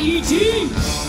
一起。